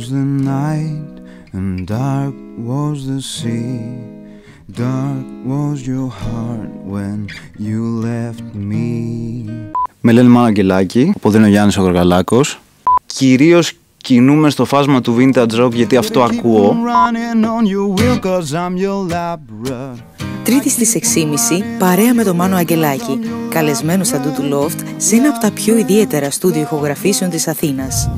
was the night and dark was the sea. Dark was your heart when you left me. Με λένε Μάνα Αγγελάκη, οπότε είναι ο Γιάννης ο Γαργαλάκος. Κυρίως κινούμε στο φάσμα του vintage rock γιατί αυτό ακούω. Τρίτη στις 6.30 παρέα με τον Μάνο Αγγελάκη, καλεσμένος στα του Loft σε ένα από τα πιο ιδιαίτερα στούντιο ηχογραφήσεων της Αθήνας.